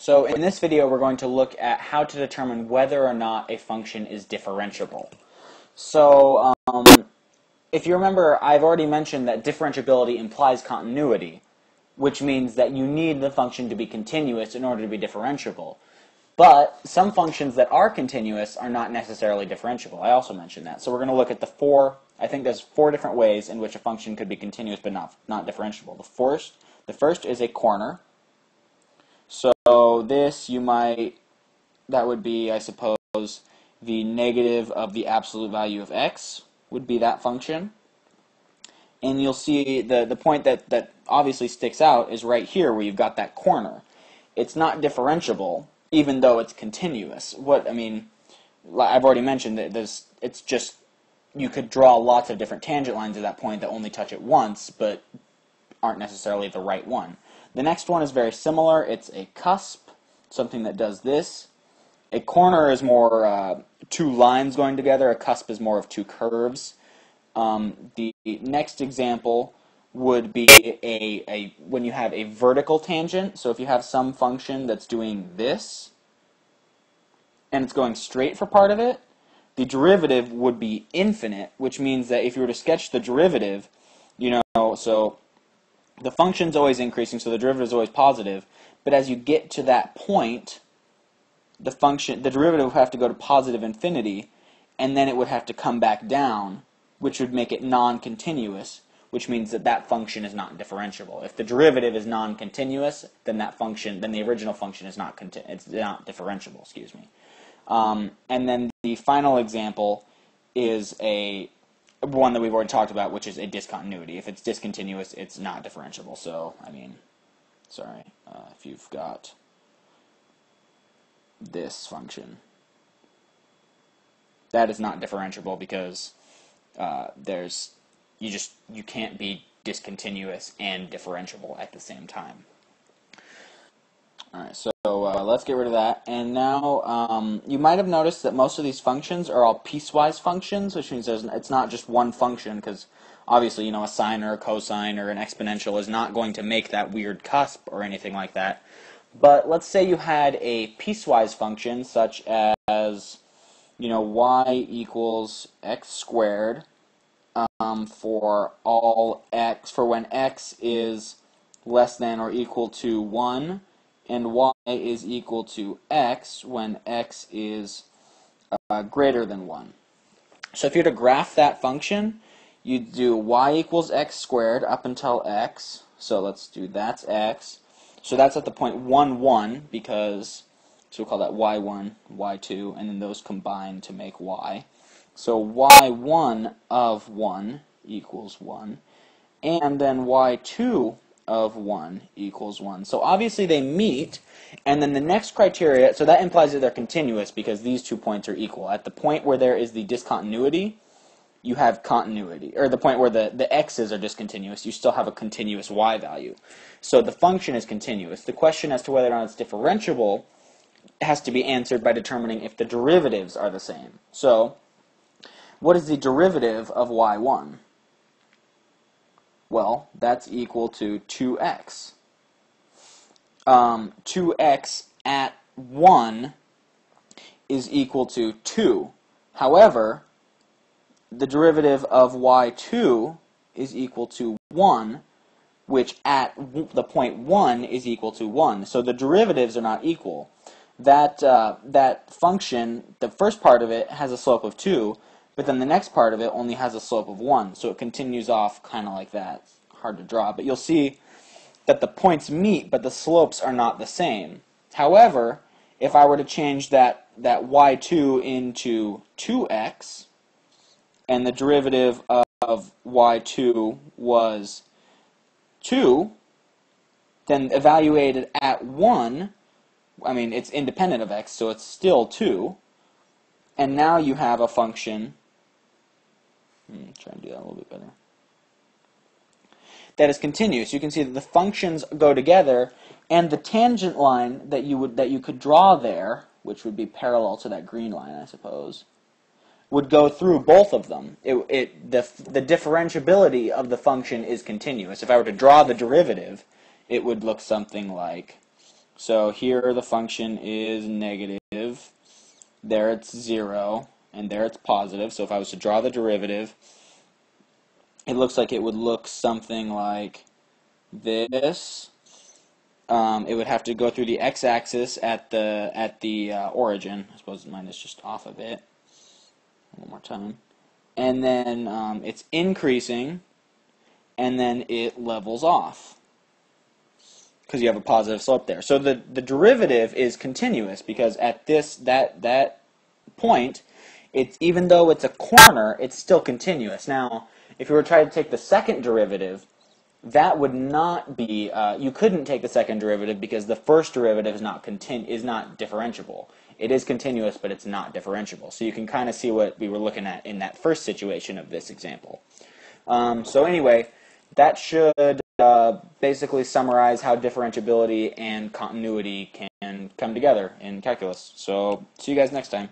So in this video we're going to look at how to determine whether or not a function is differentiable. So um, if you remember I've already mentioned that differentiability implies continuity, which means that you need the function to be continuous in order to be differentiable. But some functions that are continuous are not necessarily differentiable. I also mentioned that. So we're going to look at the four, I think there's four different ways in which a function could be continuous but not, not differentiable. The first, the first is a corner. So this you might, that would be, I suppose, the negative of the absolute value of x would be that function. And you'll see the, the point that, that obviously sticks out is right here where you've got that corner. It's not differentiable, even though it's continuous. What, I mean, I've already mentioned that there's, it's just, you could draw lots of different tangent lines at that point that only touch it once, but aren't necessarily the right one. The next one is very similar. It's a cusp, something that does this. A corner is more uh, two lines going together. A cusp is more of two curves. Um, the next example would be a, a when you have a vertical tangent. So if you have some function that's doing this, and it's going straight for part of it, the derivative would be infinite, which means that if you were to sketch the derivative, you know, so the function's always increasing, so the derivative is always positive. But as you get to that point, the function, the derivative would have to go to positive infinity, and then it would have to come back down, which would make it non-continuous, which means that that function is not differentiable. If the derivative is non-continuous, then that function, then the original function is not it's not differentiable. Excuse me. Um, and then the final example is a one that we've already talked about, which is a discontinuity. If it's discontinuous, it's not differentiable. So, I mean, sorry, uh, if you've got this function, that is not differentiable because uh, there's you just you can't be discontinuous and differentiable at the same time. All right, so uh, let's get rid of that. And now um, you might have noticed that most of these functions are all piecewise functions, which means it's not just one function because obviously, you know, a sine or a cosine or an exponential is not going to make that weird cusp or anything like that. But let's say you had a piecewise function such as, you know, y equals x squared um, for all x, for when x is less than or equal to 1 and y is equal to x when x is uh, greater than 1. So if you were to graph that function, you'd do y equals x squared up until x. So let's do that's x. So that's at the point 1, 1 because, so we'll call that y1, y2, and then those combine to make y. So y1 of 1 equals 1. And then y2 of 1 equals 1. So obviously they meet, and then the next criteria, so that implies that they're continuous because these two points are equal. At the point where there is the discontinuity, you have continuity, or the point where the, the x's are discontinuous, you still have a continuous y value. So the function is continuous. The question as to whether or not it's differentiable has to be answered by determining if the derivatives are the same. So, what is the derivative of y1? Well, that's equal to 2x. Um, 2x at 1 is equal to 2. However, the derivative of y2 is equal to 1, which at the point 1 is equal to 1. So the derivatives are not equal. That, uh, that function, the first part of it has a slope of 2, but then the next part of it only has a slope of 1, so it continues off kind of like that. Hard to draw, but you'll see that the points meet, but the slopes are not the same. However, if I were to change that, that y2 into 2x, and the derivative of y2 was 2, then evaluated at 1, I mean, it's independent of x, so it's still 2, and now you have a function Hmm, try and do that a little bit better. That is continuous. You can see that the functions go together, and the tangent line that you would that you could draw there, which would be parallel to that green line, I suppose, would go through both of them. It, it the the differentiability of the function is continuous. If I were to draw the derivative, it would look something like So here the function is negative, there it's 0, and there it's positive. So if I was to draw the derivative, it looks like it would look something like this. Um, it would have to go through the x-axis at the at the uh, origin. I suppose mine is just off a bit. One more time, and then um, it's increasing, and then it levels off because you have a positive slope there. So the the derivative is continuous because at this that that point, it's even though it's a corner, it's still continuous. Now, if you were trying to take the second derivative, that would not be, uh, you couldn't take the second derivative because the first derivative is not, continu- is not differentiable. It is continuous, but it's not differentiable. So you can kind of see what we were looking at in that first situation of this example. Um, so anyway, that should uh, basically summarize how differentiability and continuity can come together in calculus. So see you guys next time.